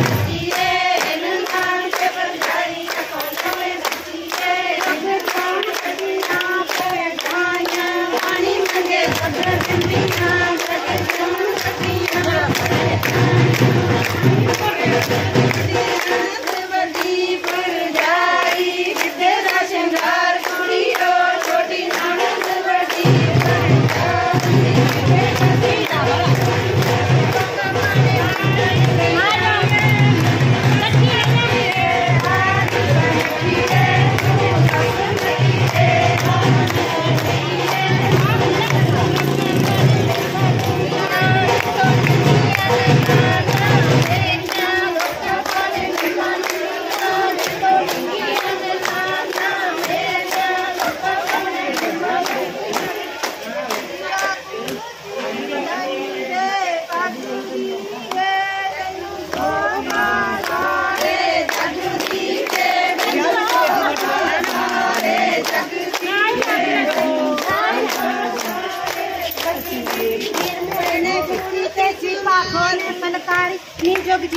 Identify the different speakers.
Speaker 1: Thank you. Mil yo que te